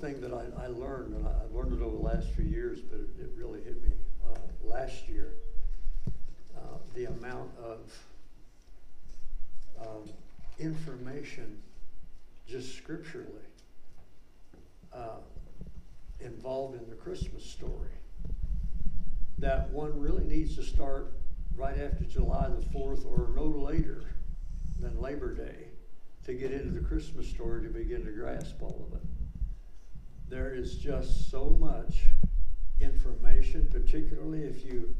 thing that I, I learned, and I, have learned it over the last few years, but it, it really hit me uh, last year, uh, the amount of um, information just scripturally uh, involved in the Christmas story that one really needs to start right after July the 4th or no later than Labor Day to get into the Christmas story to begin to grasp all of it. There is just so much information, particularly if you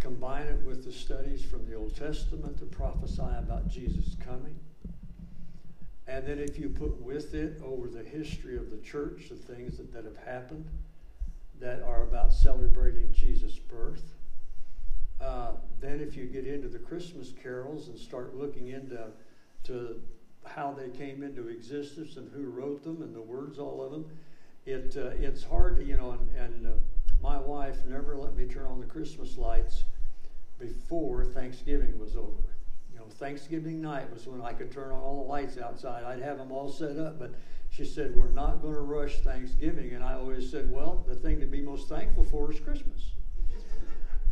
combine it with the studies from the Old Testament to prophesy about Jesus coming. And then if you put with it over the history of the church, the things that, that have happened that are about celebrating Jesus' birth. Uh, then if you get into the Christmas carols and start looking into to how they came into existence and who wrote them and the words, all of them, it uh, it's hard, you know. And, and uh, my wife never let me turn on the Christmas lights before Thanksgiving was over. You know, Thanksgiving night was when I could turn on all the lights outside. I'd have them all set up, but she said, We're not going to rush Thanksgiving. And I always said, Well, the thing to be most thankful for is Christmas.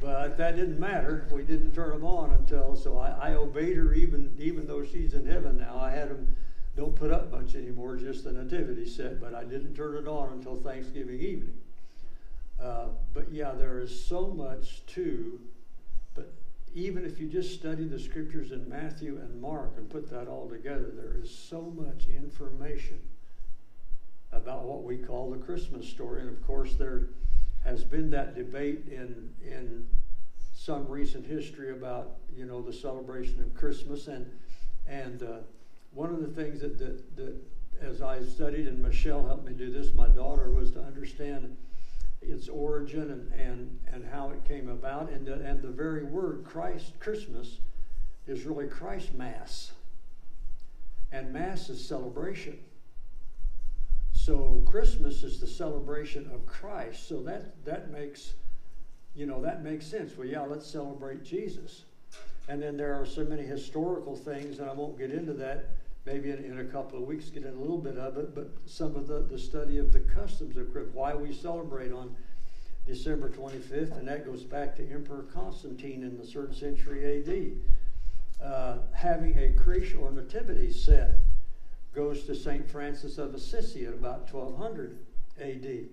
But that didn't matter. We didn't turn them on until, so I, I obeyed her even, even though she's in heaven now. I had them don't put up much anymore, just the nativity set, but I didn't turn it on until Thanksgiving evening. Uh, but yeah, there is so much to, but even if you just study the scriptures in Matthew and Mark and put that all together, there is so much information about what we call the Christmas story. And of course, there has been that debate in in some recent history about you know the celebration of Christmas and and uh, one of the things that, that that as I studied and Michelle helped me do this, my daughter was to understand its origin and, and, and how it came about and the, and the very word Christ Christmas is really Christ Mass and Mass is celebration so Christmas is the celebration of Christ. So that that makes you know that makes sense. Well, yeah, let's celebrate Jesus. And then there are so many historical things, and I won't get into that. Maybe in, in a couple of weeks, get in a little bit of it. But some of the, the study of the customs of why we celebrate on December 25th, and that goes back to Emperor Constantine in the third century AD, uh, having a creche or nativity set goes to St. Francis of Assisi at about 1200 AD.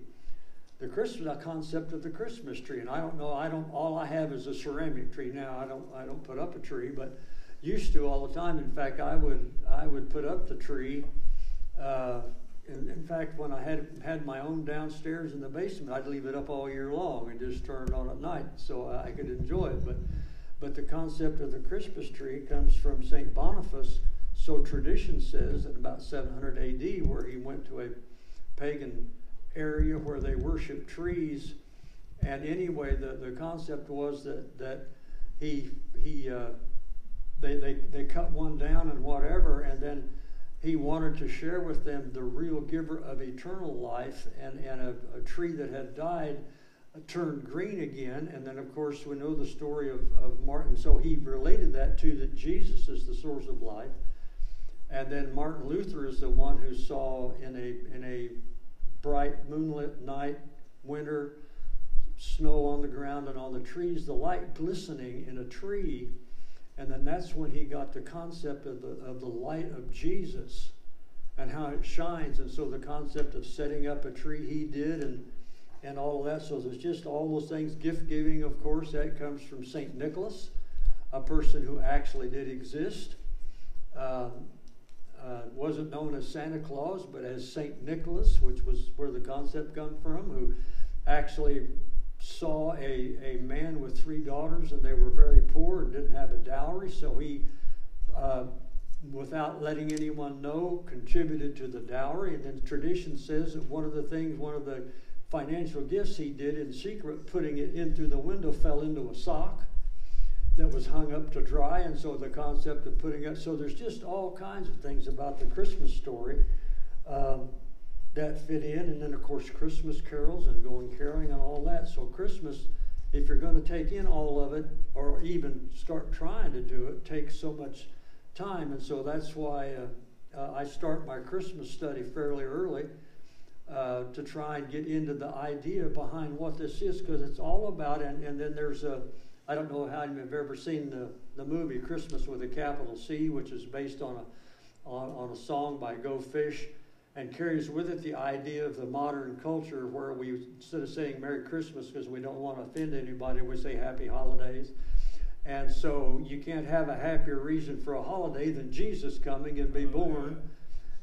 The Christmas concept of the Christmas tree, and I don't know. I don't. All I have is a ceramic tree now. I don't. I don't put up a tree, but used to all the time. In fact, I would. I would put up the tree. Uh, in, in, fact, when I had had my own downstairs in the basement, I'd leave it up all year long and just turn it on at night so I could enjoy it. But, but the concept of the Christmas tree comes from Saint Boniface so tradition says in about 700 AD, where he went to a pagan area where they worshiped trees, and anyway, the, the concept was that that he he uh, they, they they cut one down and whatever, and then he wanted to share with them the real giver of eternal life, and and a, a tree that had died turned green again. And then, of course, we know the story of, of Martin. So he related that to that Jesus is the source of life. And then Martin Luther is the one who saw in a in a bright moonlit night, winter, snow on the ground and on the trees, the light glistening in a tree. And then that's when he got the concept of the, of the light of Jesus and how it shines. And so the concept of setting up a tree he did and, and all of that. So there's just all those things. Gift giving, of course, that comes from St. Nicholas, a person who actually did exist. Um, uh, wasn't known as Santa Claus, but as Saint Nicholas, which was where the concept come from, who actually saw a, a man with three daughters and they were very poor and didn't have a dowry, so he, uh, without letting anyone know, contributed to the dowry. And then tradition says that one of the things, one of the financial gifts he did in secret, putting it in through the window, fell into a sock that was hung up to dry, and so the concept of putting up. So there's just all kinds of things about the Christmas story um, that fit in, and then of course Christmas carols and going caroling and all that. So Christmas, if you're going to take in all of it, or even start trying to do it, takes so much time, and so that's why uh, uh, I start my Christmas study fairly early. uh, to try and get into the idea behind what this is because it's all about and, and then there's a I don't know how you've ever seen the, the movie Christmas with a capital C, which is based on a on, on a song by Go Fish and carries with it the idea of the modern culture where we instead of saying Merry Christmas because we don't want to offend anybody, we say Happy Holidays. And so you can't have a happier reason for a holiday than Jesus coming and be born.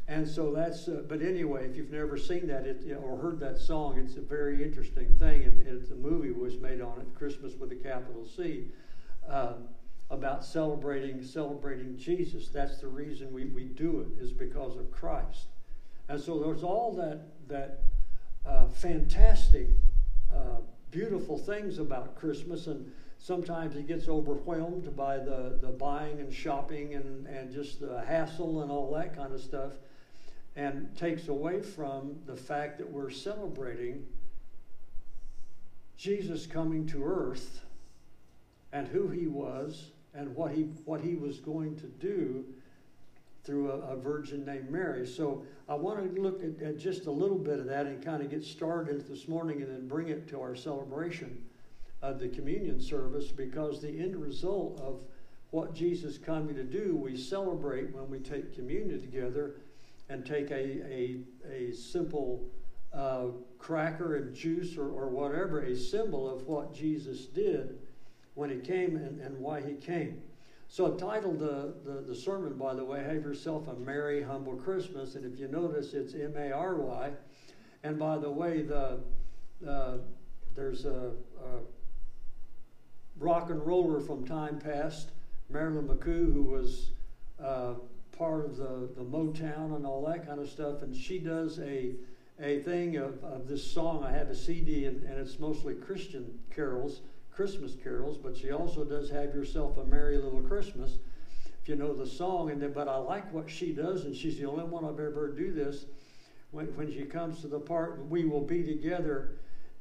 And so that's, uh, but anyway, if you've never seen that it, or heard that song, it's a very interesting thing. And, and the movie was made on it, Christmas with a capital C, uh, about celebrating celebrating Jesus. That's the reason we, we do it, is because of Christ. And so there's all that, that uh, fantastic, uh, beautiful things about Christmas. And sometimes it gets overwhelmed by the, the buying and shopping and, and just the hassle and all that kind of stuff and takes away from the fact that we're celebrating Jesus coming to earth and who he was and what he what he was going to do through a, a virgin named Mary. So I want to look at, at, just a little bit of that and kind of get started this morning and then bring it to our celebration of the communion service because the end result of what Jesus coming to do, we celebrate when we take communion together and take a, a, a simple uh, cracker and juice or, or whatever, a symbol of what Jesus did when he came and, and why he came. So I titled the, the, the, sermon, by the way, Have Yourself a Merry, Humble Christmas. And if you notice, it's M A R Y. And by the way, the, uh, there's a, a, rock and roller from time past, Marilyn McCoo, who was uh, part of the, the Motown and all that kind of stuff. And she does a, a thing of, of this song. I have a CD, and, and it's mostly Christian carols, Christmas carols, but she also does Have Yourself a Merry Little Christmas, if you know the song. And then, But I like what she does, and she's the only one I've ever heard do this. When, when she comes to the part, We will be together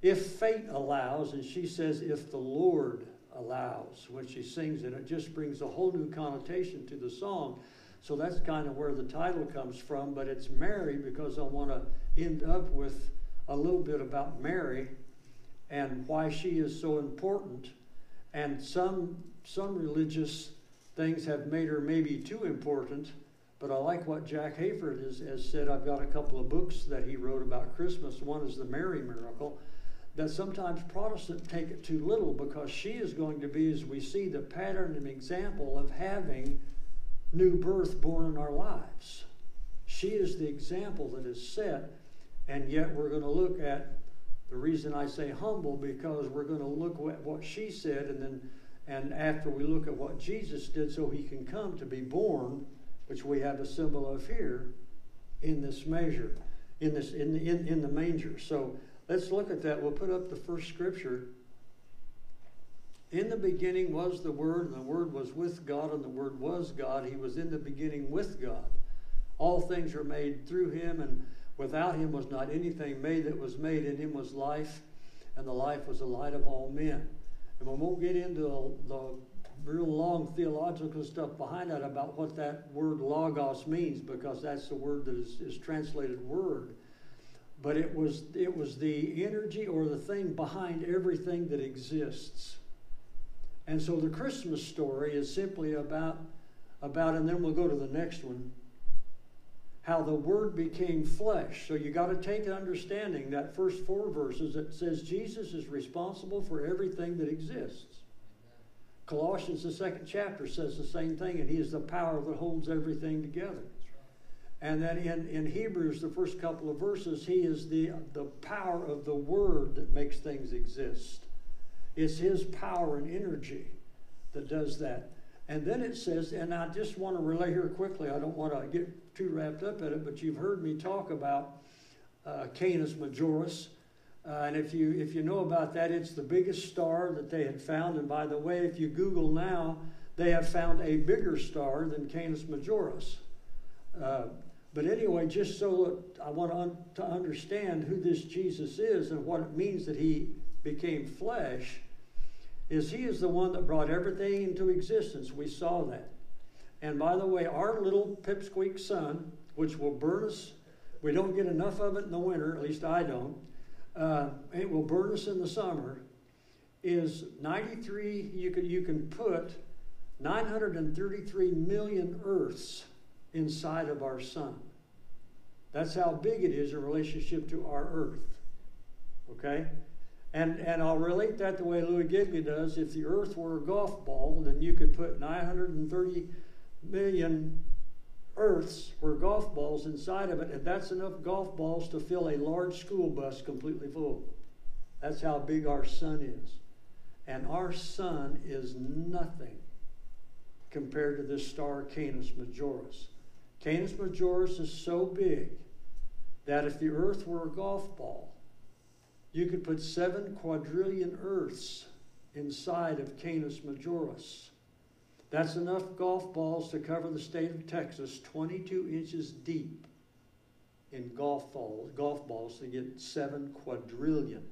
if fate allows, and she says, If the Lord allows when she sings it. It just brings a whole new connotation to the song. So that's kind of where the title comes from, but it's Mary because I want to end up with a little bit about Mary and why she is so important. And some some religious things have made her maybe too important, but I like what Jack Hayford has, has said. I've got a couple of books that he wrote about Christmas. One is The Mary Miracle. That sometimes Protestants take it too little because she is going to be, as we see, the pattern and example of having new birth born in our lives. She is the example that is set, and yet we're going to look at the reason I say humble because we're going to look at what she said, and then and after we look at what Jesus did, so he can come to be born, which we have a symbol of here, in this measure, in this in the, in, in the manger. So let's look at that. We'll put up the first scripture. In the beginning was the Word, and the Word was with God, and the Word was God. He was in the beginning with God. All things are made through him, and without him was not anything made that was made. In him was life, and the life was the light of all men. And we won't get into the real long theological stuff behind that about what that word logos means, because that's the word that is, is translated word. But it was, it was the energy or the thing behind everything that exists. And so the Christmas story is simply about, about, and then we'll go to the next one, how the Word became flesh. So you got to take an understanding that first four verses that says Jesus is responsible for everything that exists. Colossians, the second chapter, says the same thing, and He is the power that holds everything together. And then in, in Hebrews, the first couple of verses, He is the, the power of the Word that makes things exist. It's His power and energy that does that. And then it says, and I just want to relay here quickly, I don't want to get too wrapped up in it, but you've heard me talk about uh, Canis Majoris. Uh, and if you, if you know about that, it's the biggest star that they had found. And by the way, if you Google now, they have found a bigger star than Canis Majoris. Uh, but anyway, just so I want to, un- to understand who this Jesus is and what it means that he became flesh is he is the one that brought everything into existence. We saw that. And by the way, our little pipsqueak sun, which will burn us We don't get enough of it in the winter, at least I don't. Uh, it will burn us in the summer. Is 93, you can, you can put 933 million Earths inside of our sun. That's how big it is in relationship to our Earth. Okay? And, and I'll relate that the way Louis Giglio does. If the Earth were a golf ball, then you could put 930 million Earths or golf balls inside of it, and that's enough golf balls to fill a large school bus completely full. That's how big our sun is. And our sun is nothing compared to this star Canis Majoris. Canis Majoris is so big that if the Earth were a golf ball, you could put seven quadrillion Earths inside of Canis Majoris. That's enough golf balls to cover the state of Texas 22 inches deep in golf balls, golf balls to get seven quadrillion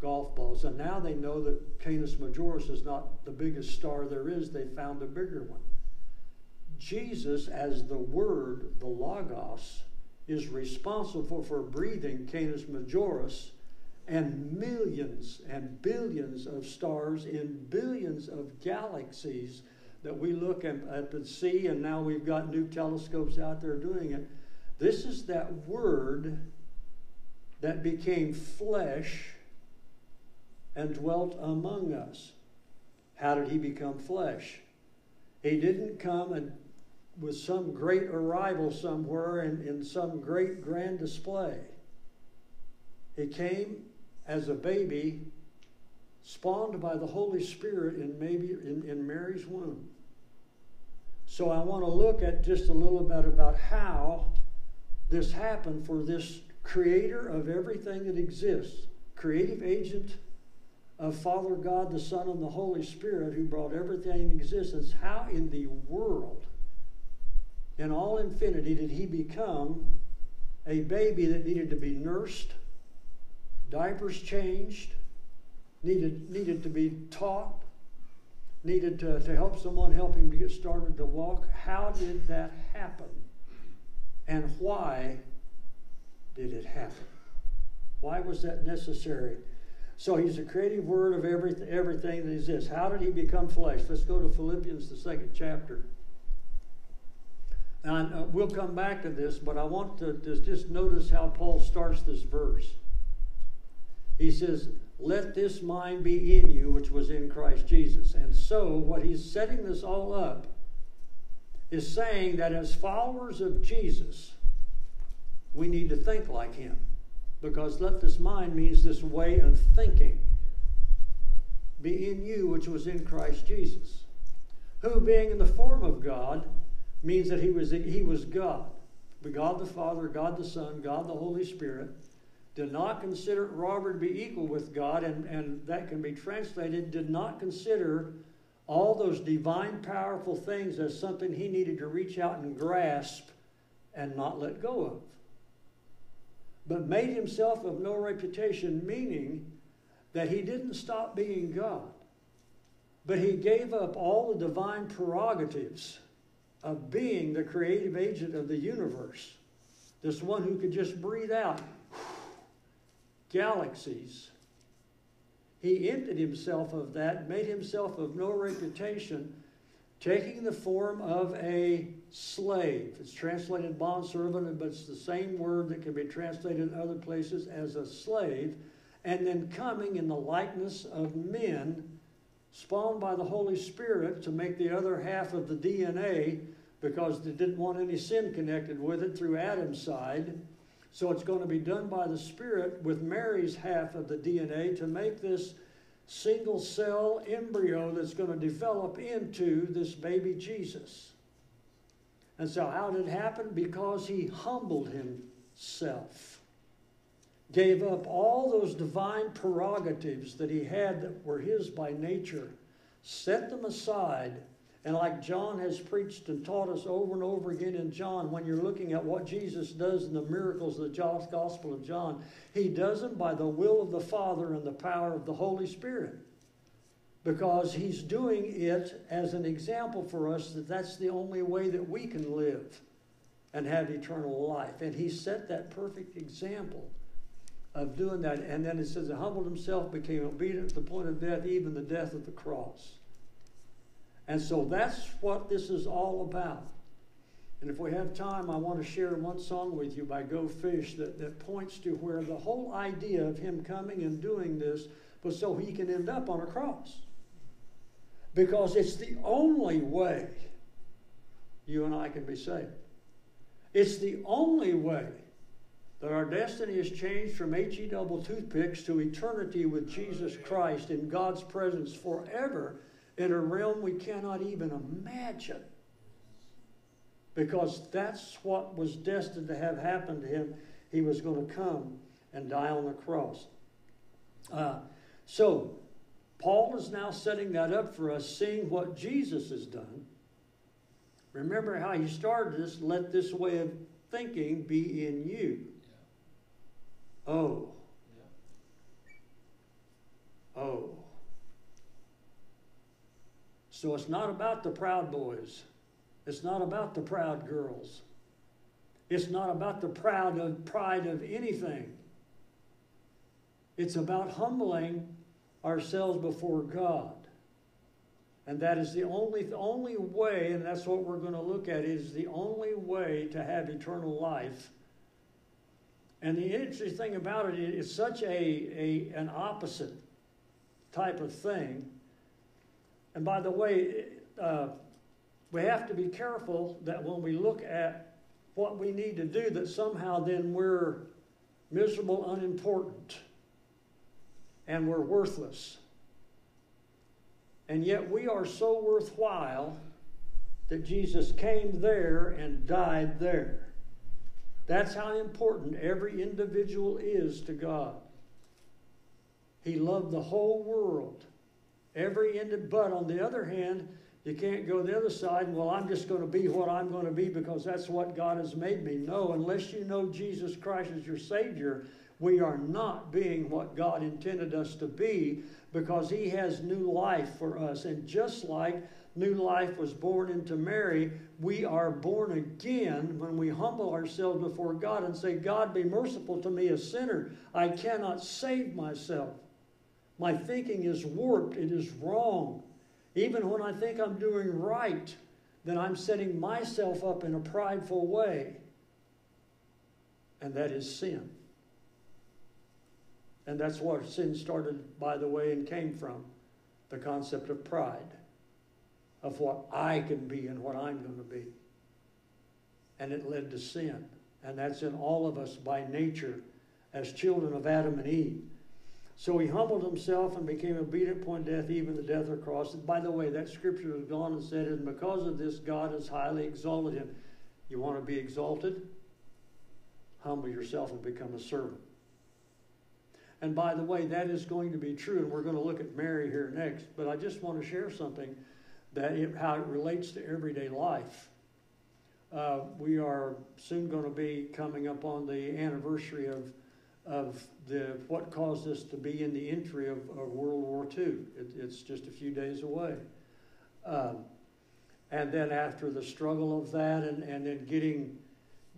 golf balls. And now they know that Canis Majoris is not the biggest star there is. They found a bigger one. Jesus, as the Word, the Logos, is responsible for breathing Canis Majoris and millions and billions of stars in billions of galaxies that we look at, at and see, and now we've got new telescopes out there doing it. This is that word that became flesh and dwelt among us. How did he become flesh? He didn't come and with some great arrival somewhere and in some great grand display. He came as a baby spawned by the Holy Spirit in maybe in, in Mary's womb. So I want to look at just a little bit about how this happened for this creator of everything that exists, creative agent of Father God, the Son, and the Holy Spirit, who brought everything into existence. How in the world, in all infinity, did he become a baby that needed to be nursed? Diapers changed, needed, needed to be taught, needed to, to help someone help him to get started to walk. How did that happen? And why did it happen? Why was that necessary? So he's the creative word of everything, everything that exists. How did he become flesh? Let's go to Philippians, the second chapter. And uh, we'll come back to this, but I want to, to just notice how Paul starts this verse. He says, Let this mind be in you, which was in Christ Jesus. And so, what he's setting this all up is saying that as followers of Jesus, we need to think like him. Because let this mind means this way of thinking be in you, which was in Christ Jesus. Who, being in the form of God, means that he was, he was God. The God the Father, God the Son, God the Holy Spirit did not consider robbery to be equal with God, and, and that can be translated, did not consider all those divine, powerful things as something he needed to reach out and grasp and not let go of. But made himself of no reputation, meaning that he didn't stop being God, but he gave up all the divine prerogatives of being the creative agent of the universe. This one who could just breathe out galaxies. He emptied himself of that, made himself of no reputation, taking the form of a slave. It's translated bondservant, but it's the same word that can be translated in other places as a slave, and then coming in the likeness of men, spawned by the Holy Spirit to make the other half of the DNA because they didn't want any sin connected with it through Adam's side so it's going to be done by the Spirit with Mary's half of the DNA to make this single cell embryo that's going to develop into this baby Jesus. And so, how did it happen? Because he humbled himself, gave up all those divine prerogatives that he had that were his by nature, set them aside and like John has preached and taught us over and over again in John, when you're looking at what Jesus does in the miracles of the Gospel of John, he does them by the will of the Father and the power of the Holy Spirit. Because he's doing it as an example for us that that's the only way that we can live. and have eternal life. And he set that perfect example of doing that. And then it says, He humbled himself, became obedient to the point of death, even the death of the cross. And so that's what this is all about. And if we have time, I want to share one song with you by Go Fish that, that points to where the whole idea of him coming and doing this was so he can end up on a cross. Because it's the only way you and I can be saved. It's the only way that our destiny is changed from HE double toothpicks to eternity with Jesus Christ in God's presence forever in a realm we cannot even imagine. Because that's what was destined to have happened to him. He was going to come and die on the cross. Uh, so, Paul is now setting that up for us, seeing what Jesus has done. Remember how he started this let this way of thinking be in you. Yeah. Oh. Yeah. Oh. So it's not about the proud boys. It's not about the proud girls. It's not about the proud of pride of anything. It's about humbling ourselves before God. And that is the only, the only way, and that's what we're going to look at, is the only way to have eternal life. And the interesting thing about it is it's such a, a, an opposite type of thing and by the way, uh, we have to be careful that when we look at what we need to do, that somehow then we're miserable, unimportant, and we're worthless. And yet we are so worthwhile that Jesus came there and died there. That's how important every individual is to God. He loved the whole world Every ended, but on the other hand, you can't go the other side. Well, I'm just going to be what I'm going to be because that's what God has made me. No, unless you know Jesus Christ as your Savior, we are not being what God intended us to be because He has new life for us. And just like new life was born into Mary, we are born again when we humble ourselves before God and say, God, be merciful to me, a sinner. I cannot save myself. My thinking is warped, it is wrong. Even when I think I'm doing right, then I'm setting myself up in a prideful way. And that is sin. And that's where sin started, by the way, and came from the concept of pride, of what I can be and what I'm going to be. And it led to sin. And that's in all of us by nature as children of Adam and Eve. So he humbled himself and became obedient point death, even the death of the cross. And by the way, that scripture has gone and said, and because of this, God has highly exalted him. You want to be exalted? Humble yourself and become a servant. And by the way, that is going to be true, and we're going to look at Mary here next. But I just want to share something that it, how it relates to everyday life. Uh, we are soon going to be coming up on the anniversary of of the what caused us to be in the entry of, of World War II. It, it's just a few days away. Um, and then after the struggle of that and, and then getting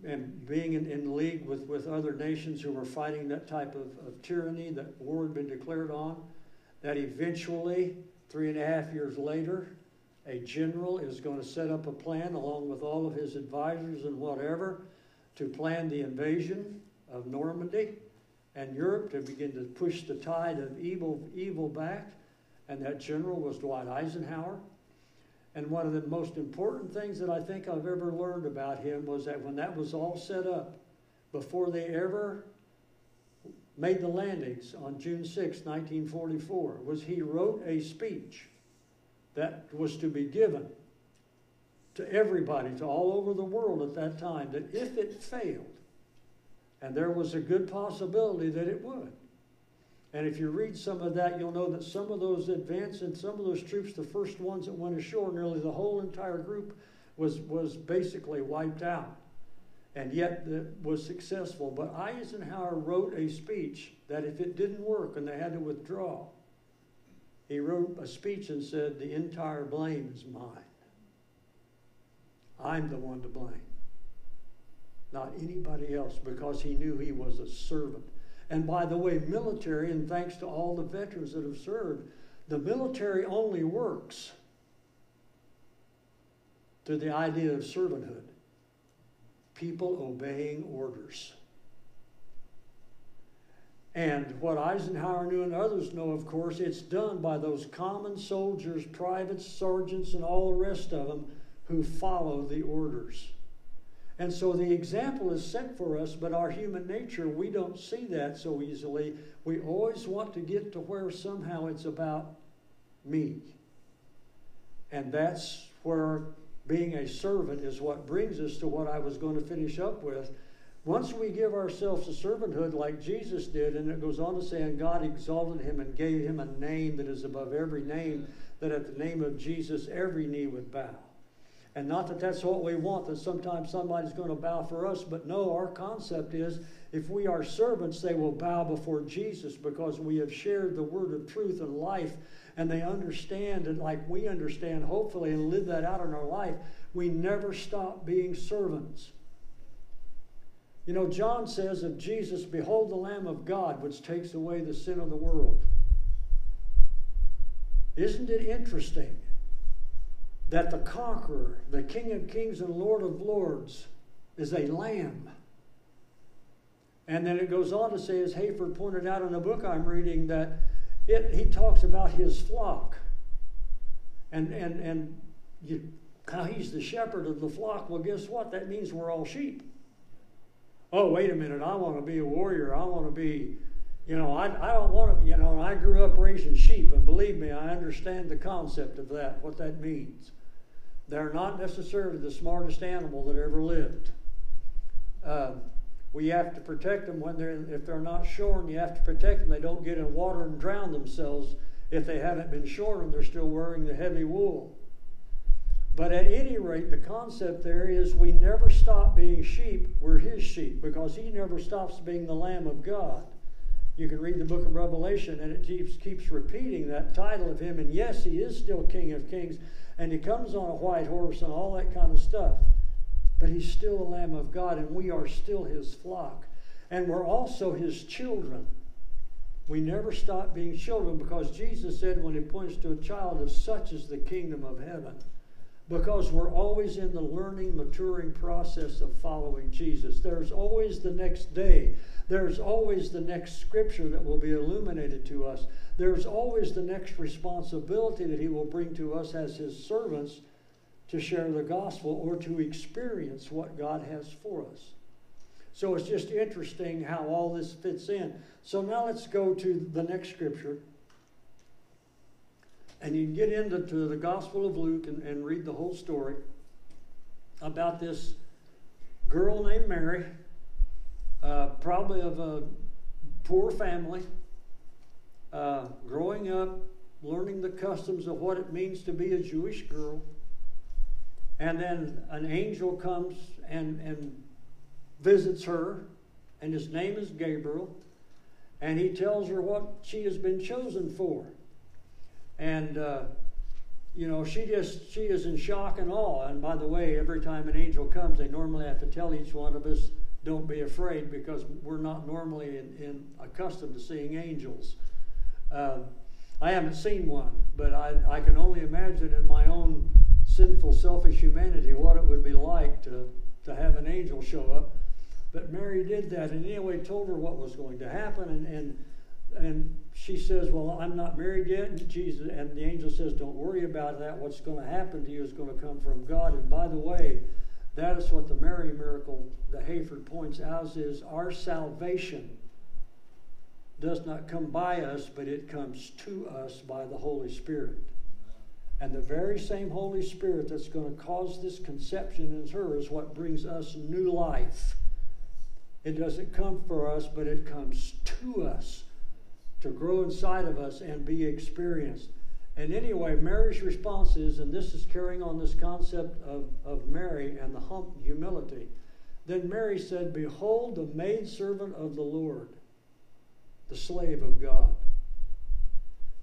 and being in, in league with, with other nations who were fighting that type of, of tyranny that war had been declared on, that eventually, three and a half years later, a general is going to set up a plan along with all of his advisors and whatever to plan the invasion of Normandy and Europe to begin to push the tide of evil, evil back. And that general was Dwight Eisenhower. And one of the most important things that I think I've ever learned about him was that when that was all set up, before they ever made the landings on June 6, 1944, was he wrote a speech that was to be given to everybody, to all over the world at that time, that if it failed, and there was a good possibility that it would. And if you read some of that, you'll know that some of those advanced and some of those troops, the first ones that went ashore, nearly the whole entire group was, was basically wiped out. And yet it was successful. But Eisenhower wrote a speech that if it didn't work and they had to withdraw, he wrote a speech and said, The entire blame is mine. I'm the one to blame. Not anybody else, because he knew he was a servant. And by the way, military, and thanks to all the veterans that have served, the military only works to the idea of servanthood people obeying orders. And what Eisenhower knew and others know, of course, it's done by those common soldiers, privates, sergeants, and all the rest of them who follow the orders. And so the example is set for us, but our human nature, we don't see that so easily. We always want to get to where somehow it's about me. And that's where being a servant is what brings us to what I was going to finish up with. Once we give ourselves to servanthood like Jesus did, and it goes on to say, and God exalted him and gave him a name that is above every name, that at the name of Jesus every knee would bow. And not that that's what we want, that sometimes somebody's going to bow for us, but no, our concept is if we are servants, they will bow before Jesus because we have shared the word of truth and life, and they understand it like we understand, hopefully, and live that out in our life. We never stop being servants. You know, John says of Jesus, Behold the Lamb of God, which takes away the sin of the world. Isn't it interesting? That the conqueror, the King of kings and Lord of lords, is a lamb. And then it goes on to say, as Hayford pointed out in a book I'm reading, that it, he talks about his flock. And, and, and you, how he's the shepherd of the flock. Well, guess what? That means we're all sheep. Oh, wait a minute. I want to be a warrior. I want to be, you know, I, I don't want to, you know, I grew up raising sheep. And believe me, I understand the concept of that, what that means. They're not necessarily the smartest animal that ever lived. Uh, we have to protect them when they're if they're not shorn. You have to protect them. They don't get in water and drown themselves. If they haven't been shorn and they're still wearing the heavy wool. But at any rate, the concept there is we never stop being sheep. We're His sheep because He never stops being the Lamb of God. You can read the book of Revelation, and it keeps, keeps repeating that title of Him. And yes, He is still King of Kings, and he comes on a white horse and all that kind of stuff. But he's still the Lamb of God, and we are still his flock. And we're also his children. We never stop being children because Jesus said when he points to a child, of such is the kingdom of heaven. Because we're always in the learning, maturing process of following Jesus. There's always the next day. There's always the next scripture that will be illuminated to us there's always the next responsibility that He will bring to us as His servants to share the gospel or to experience what God has for us. So it's just interesting how all this fits in. So now let's go to the next scripture. And you get into the Gospel of Luke and, and read the whole story about this girl named Mary, uh, probably of a poor family uh, growing up, learning the customs of what it means to be a Jewish girl. And then an angel comes and, and visits her, and his name is Gabriel. And he tells her what she has been chosen for. And, uh, you know, she just, she is in shock and awe. And by the way, every time an angel comes, they normally have to tell each one of us, don't be afraid because we're not normally in, in accustomed to seeing angels. Uh, I haven't seen one, but I, I can only imagine in my own sinful, selfish humanity what it would be like to, to have an angel show up. But Mary did that, and anyway told her what was going to happen, and, and and she says, "Well, I'm not married yet." And Jesus and the angel says, "Don't worry about that. What's going to happen to you is going to come from God." And by the way, that is what the Mary miracle, the Hayford points out, is our salvation does not come by us, but it comes to us by the Holy Spirit. And the very same Holy Spirit that's going to cause this conception in her is what brings us new life. It doesn't come for us, but it comes to us to grow inside of us and be experienced. And anyway, Mary's response is, and this is carrying on this concept of, of Mary and the hum, humility. Then Mary said, Behold, the maidservant of the Lord the slave of God.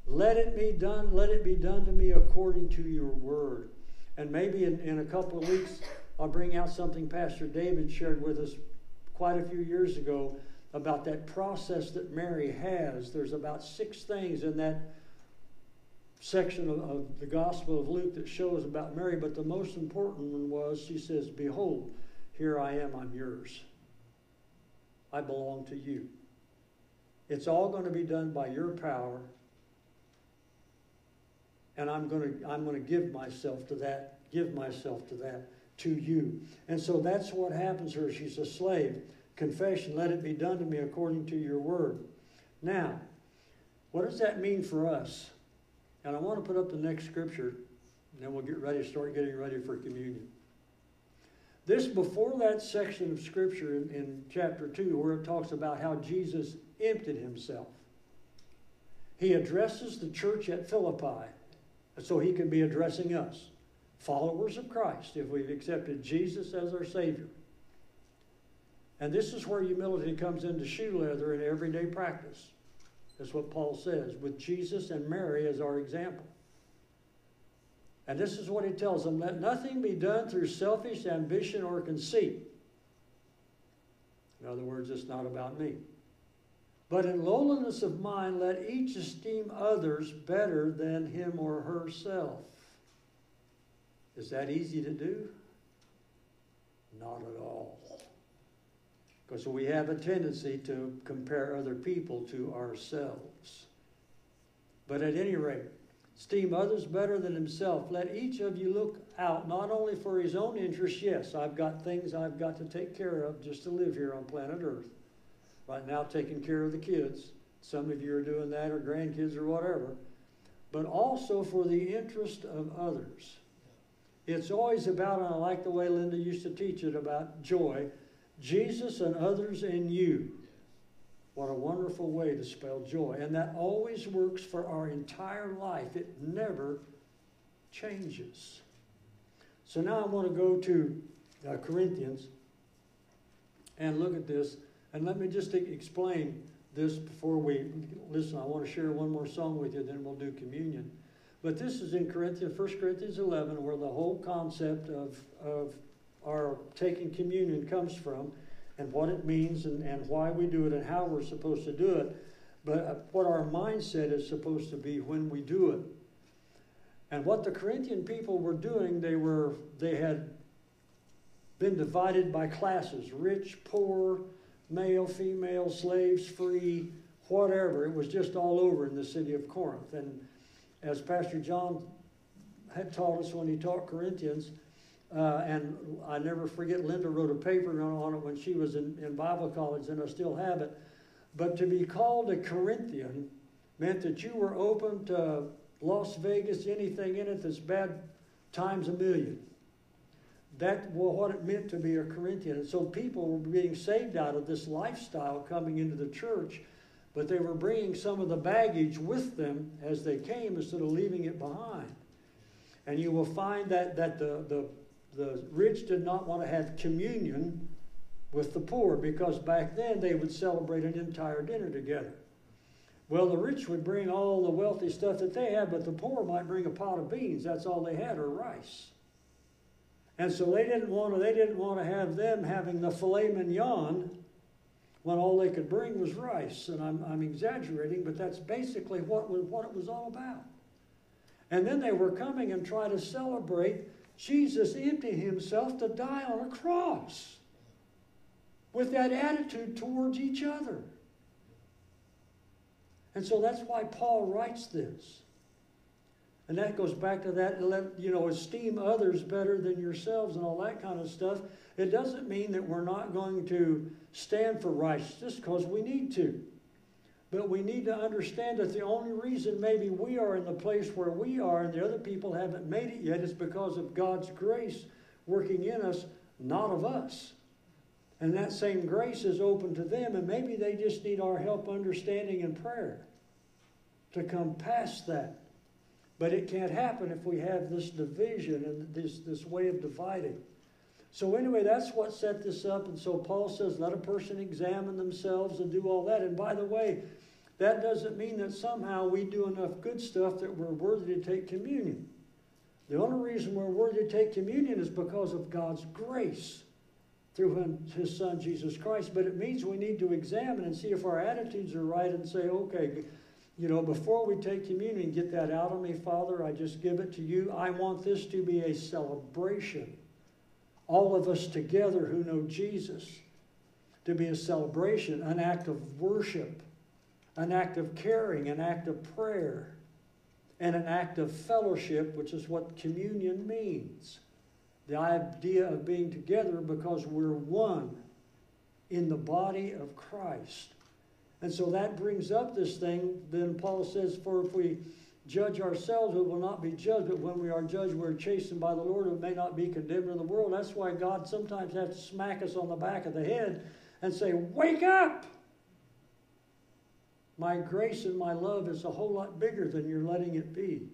Let it be done, let it be done to me according to your word. And maybe in, in a couple of weeks, I'll bring out something Pastor David shared with us quite a few years ago about that process that Mary has. There's about six things in that section of, of, the Gospel of Luke that shows about Mary, but the most important one was she says, Behold, here I am, I'm yours. I belong to you. It's all going to be done by your power. And I'm going to, I'm going to give myself to that, give myself to that, to you. And so that's what happens to her. She's a slave. Confession, let it be done to me according to your word. Now, what does that mean for us? And I want to put up the next scripture, and then we'll get ready to start getting ready for communion. This, before that section of scripture in, in chapter 2, where it talks about how Jesus emptied himself, he addresses the church at Philippi, so he can be addressing us, followers of Christ, if we've accepted Jesus as our Savior. And this is where humility comes into shoe leather in everyday practice. That's what Paul says, with Jesus and Mary as our example. And this is what he tells them let nothing be done through selfish ambition or conceit. In other words, it's not about me. But in lowliness of mind, let each esteem others better than him or herself. Is that easy to do? Not at all. Because we have a tendency to compare other people to ourselves. But at any rate, esteem others better than himself. Let each of you look out not only for his own interests. Yes, I've got things I've got to take care of just to live here on planet Earth. Right now, taking care of the kids. Some of you are doing that, or grandkids, or whatever. But also for the interest of others. It's always about, and I like the way Linda used to teach it about joy Jesus and others in you. What a wonderful way to spell joy. And that always works for our entire life, it never changes. So now I want to go to uh, Corinthians and look at this. And let me just explain this before we listen. I want to share one more song with you, then we'll do communion. But this is in Corinthians, 1 Corinthians 11, where the whole concept of, of our taking communion comes from and what it means and, and why we do it and how we're supposed to do it, but uh, what our mindset is supposed to be when we do it. And what the Corinthian people were doing, they were they had been divided by classes, rich, poor, male, female, slaves, free, whatever. It was just all over in the city of Corinth. And as Pastor John had taught us when he taught Corinthians, uh, and I never forget, Linda wrote a paper on it when she was in, in Bible college, and I still have it. But to be called a Corinthian meant that you were open to Las Vegas, anything in it that's bad times a million. That was what it meant to be a Corinthian. And so people were being saved out of this lifestyle coming into the church, but they were bringing some of the baggage with them as they came instead of leaving it behind. And you will find that, that the, the the rich did not want to have communion with the poor because back then they would celebrate an entire dinner together. Well, the rich would bring all the wealthy stuff that they had, but the poor might bring a pot of beans. That's all they had, or rice. And so they didn't want to, they didn't want to have them having the filet mignon when all they could bring was rice. And I'm, I'm exaggerating, but that's basically what, what it was all about. And then they were coming and trying to celebrate Jesus emptied himself to die on a cross with that attitude towards each other. And so that's why Paul writes this. And that goes back to that, you know, esteem others better than yourselves and all that kind of stuff. It doesn't mean that we're not going to stand for righteousness because we need to. But we need to understand that the only reason maybe we are in the place where we are and the other people haven't made it yet is because of God's grace working in us, not of us. And that same grace is open to them, and maybe they just need our help, understanding, and prayer to come past that. But it can't happen if we have this division and this, this way of dividing. So, anyway, that's what set this up. And so Paul says, let a person examine themselves and do all that. And by the way, that doesn't mean that somehow we do enough good stuff that we're worthy to take communion. The only reason we're worthy to take communion is because of God's grace through him, his son Jesus Christ. But it means we need to examine and see if our attitudes are right and say, okay, you know, before we take communion, get that out of me, Father. I just give it to you. I want this to be a celebration. All of us together who know Jesus, to be a celebration, an act of worship, an act of caring, an act of prayer and an act of fellowship, which is what communion means. The idea of being together because we're one in the body of Christ. And so that brings up this thing. Then Paul says, For if we judge ourselves, we will not be judged, but when we are judged, we're chastened by the Lord, we may not be condemned in the world. That's why God sometimes has to smack us on the back of the head and say, Wake up! My grace and my love is a whole lot bigger than you're letting it be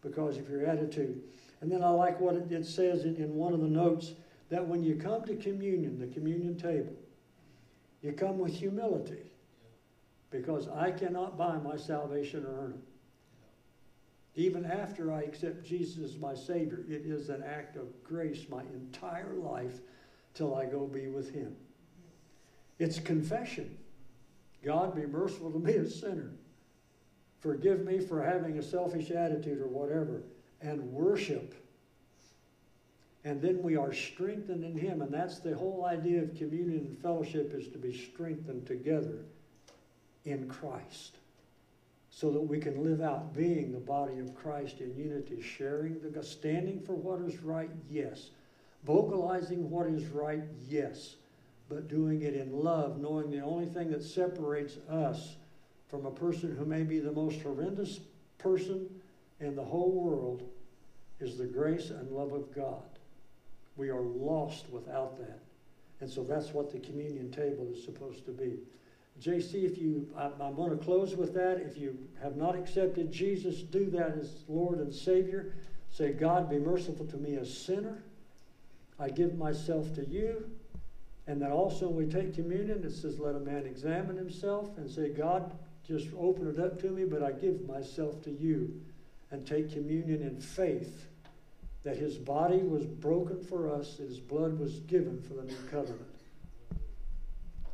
because of your attitude. And then I like what it, says in, one of the notes that when you come to communion, the communion table, you come with humility because I cannot buy my salvation or earn it. Even after I accept Jesus as my Savior, it is an act of grace my entire life till I go be with Him. It's confession. God, be merciful to me, a sinner. Forgive me for having a selfish attitude or whatever. And worship. And then we are strengthened in Him. And that's the whole idea of communion and fellowship is to be strengthened together in Christ. So that we can live out being the body of Christ in unity, sharing the standing for what is right, yes. Vocalizing what is right, yes but doing it in love, knowing the only thing that separates us from a person who may be the most horrendous person in the whole world is the grace and love of God. We are lost without that. And so that's what the communion table is supposed to be. JC, if you, I, am going to close with that. If you have not accepted Jesus, do that as Lord and Savior. Say, God, be merciful to me, a sinner. I give myself to you. And then also when we take communion, it says, let a man examine himself and say, God, just open it up to me, but I give myself to you. And take communion in faith that his body was broken for us, his blood was given for the new covenant.